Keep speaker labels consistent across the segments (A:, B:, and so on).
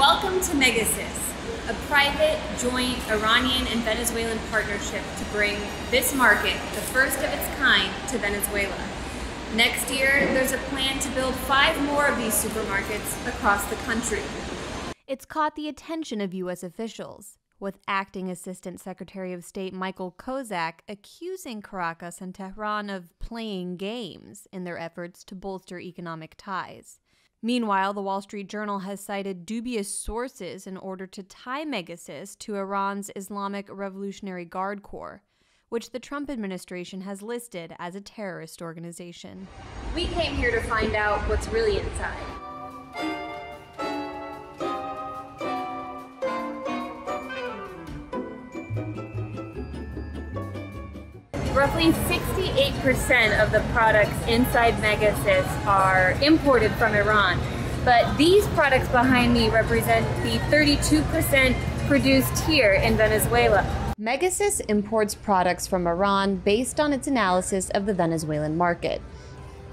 A: Welcome to Megasis, a private, joint Iranian and Venezuelan partnership to bring this market, the first of its kind, to Venezuela. Next year, there's a plan to build five more of these supermarkets across the country.
B: It's caught the attention of U.S. officials, with Acting Assistant Secretary of State Michael Kozak accusing Caracas and Tehran of playing games in their efforts to bolster economic ties. Meanwhile, the Wall Street Journal has cited dubious sources in order to tie Megasis to Iran's Islamic Revolutionary Guard Corps, which the Trump administration has listed as a terrorist organization.
A: We came here to find out what's really inside. Roughly 68% of the products inside Megasis are imported from Iran. But these products behind me represent the 32% produced here in Venezuela.
B: Megasis imports products from Iran based on its analysis of the Venezuelan market,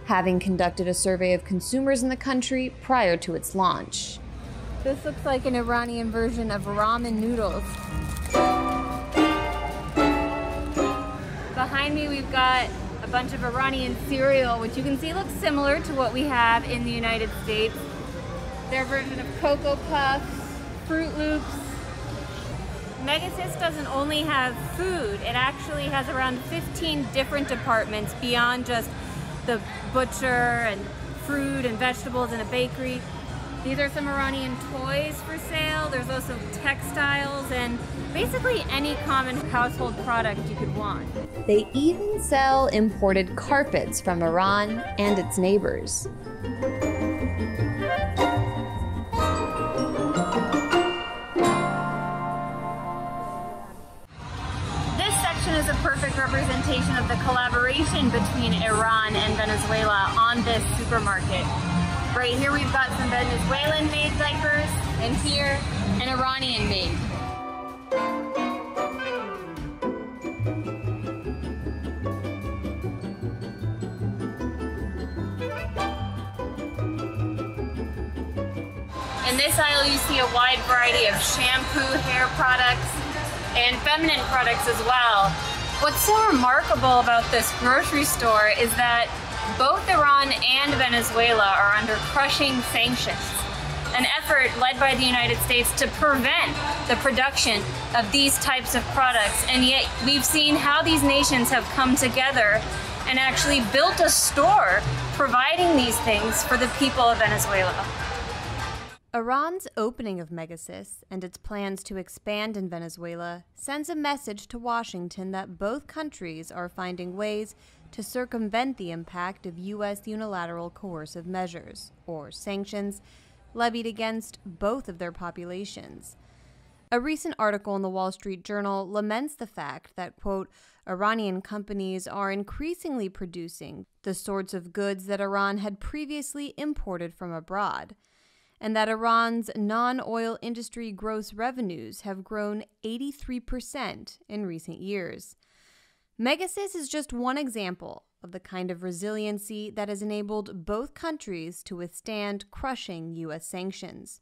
B: having conducted a survey of consumers in the country prior to its launch. This looks like an Iranian version of ramen noodles.
A: Behind me we've got a bunch of Iranian cereal, which you can see looks similar to what we have in the United States. Their version of Cocoa Puffs, Froot Loops. Megasis doesn't only have food, it actually has around 15 different departments beyond just the butcher and fruit and vegetables and a bakery. These are some Iranian toys for sale. There's also textiles and basically any common household product you could want.
B: They even sell imported carpets from Iran and its neighbors.
A: This section is a perfect representation of the collaboration between Iran and Venezuela on this supermarket. Right here we've got some Venezuelan made diapers and here an Iranian made. In this aisle you see a wide variety of shampoo, hair products, and feminine products as well. What's so remarkable about this grocery store is that both Iran and Venezuela are under crushing sanctions, an effort led by the United States to prevent the production of these types of products. And yet we've seen how these nations have come together and actually built a store providing these things for the people of Venezuela.
B: Iran's opening of Megasis and its plans to expand in Venezuela sends a message to Washington that both countries are finding ways to circumvent the impact of U.S. unilateral coercive measures, or sanctions, levied against both of their populations. A recent article in the Wall Street Journal laments the fact that, quote, Iranian companies are increasingly producing the sorts of goods that Iran had previously imported from abroad, and that Iran's non oil industry gross revenues have grown 83% in recent years. Megasis is just one example of the kind of resiliency that has enabled both countries to withstand crushing U.S. sanctions.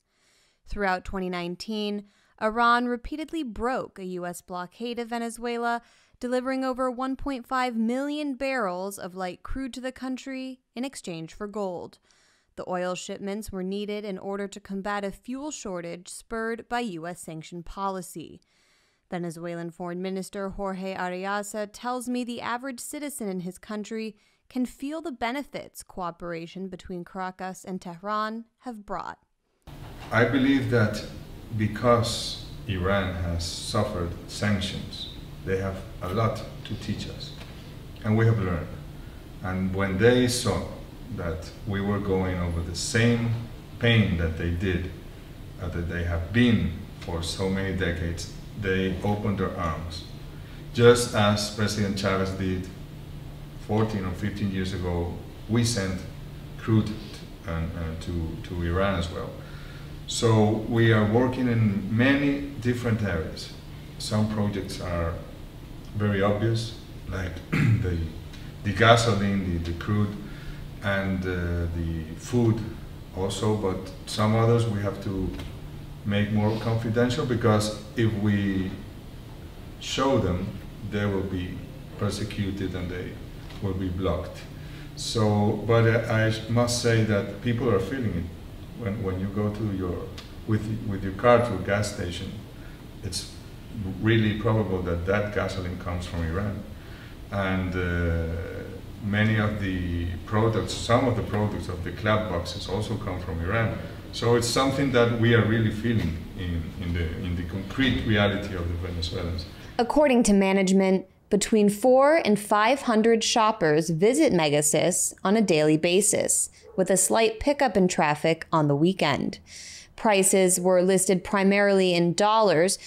B: Throughout 2019, Iran repeatedly broke a U.S. blockade of Venezuela, delivering over 1.5 million barrels of light crude to the country in exchange for gold. The oil shipments were needed in order to combat a fuel shortage spurred by U.S. sanction policy. Venezuelan Foreign Minister Jorge Arreaza tells me the average citizen in his country can feel the benefits cooperation between Caracas and Tehran have brought.
C: I believe that because Iran has suffered sanctions, they have a lot to teach us. And we have learned. And when they saw that we were going over the same pain that they did, uh, that they have been for so many decades, they opened their arms. Just as President Chavez did 14 or 15 years ago, we sent crude uh, uh, to, to Iran as well. So we are working in many different areas. Some projects are very obvious, like the, the gasoline, the, the crude, and uh, the food also, but some others we have to make more confidential because if we show them, they will be persecuted and they will be blocked. So, but I must say that people are feeling it when, when you go to your with with your car to a gas station. It's really probable that that gasoline comes from Iran, and uh, many of the products, some of the products of the CLAP boxes also come from Iran. So it's something that we are really feeling in, in the in the concrete reality of the Venezuelans.
B: According to management, between four and 500 shoppers visit Megasis on a daily basis, with a slight pickup in traffic on the weekend. Prices were listed primarily in dollars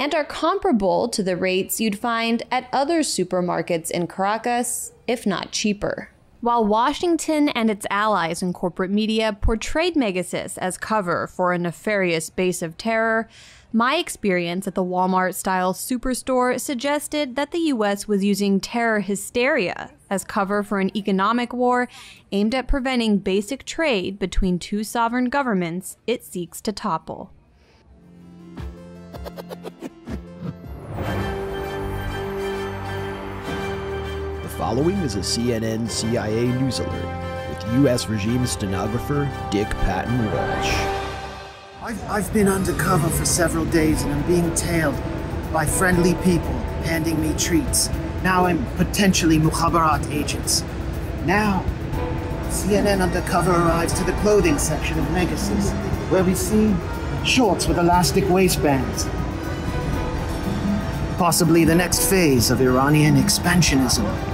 B: and are comparable to the rates you'd find at other supermarkets in Caracas, if not cheaper. While Washington and its allies in corporate media portrayed Megasis as cover for a nefarious base of terror, my experience at the Walmart style superstore suggested that the US was using terror hysteria as cover for an economic war aimed at preventing basic trade between two sovereign governments it seeks to topple.
D: The following is a CNN CIA news alert with U.S. regime stenographer Dick Paton Walsh.
E: I've, I've been undercover for several days and I'm being tailed by friendly people handing me treats. Now I'm potentially Mukhabarat agents. Now, CNN Undercover arrives to the clothing section of Megasis, where we see shorts with elastic waistbands. Possibly the next phase of Iranian expansionism.